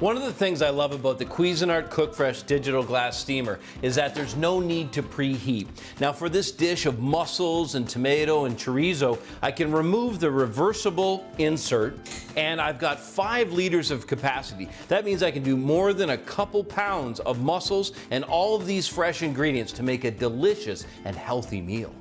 One of the things I love about the Cuisinart CookFresh digital glass steamer is that there's no need to preheat. Now for this dish of mussels and tomato and chorizo, I can remove the reversible insert and I've got five liters of capacity. That means I can do more than a couple pounds of mussels and all of these fresh ingredients to make a delicious and healthy meal.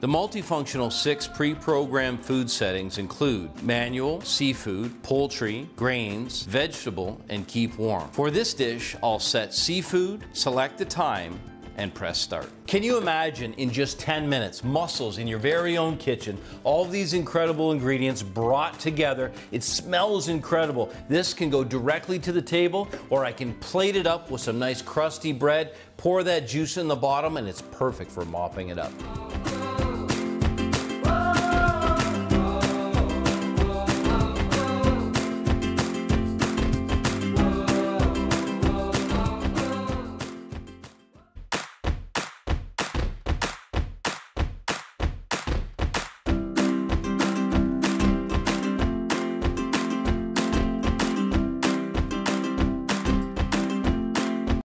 The multifunctional six pre-programmed food settings include manual, seafood, poultry, grains, vegetable, and keep warm. For this dish, I'll set seafood, select the time, and press start. Can you imagine in just 10 minutes, mussels in your very own kitchen, all these incredible ingredients brought together. It smells incredible. This can go directly to the table or I can plate it up with some nice crusty bread, pour that juice in the bottom and it's perfect for mopping it up.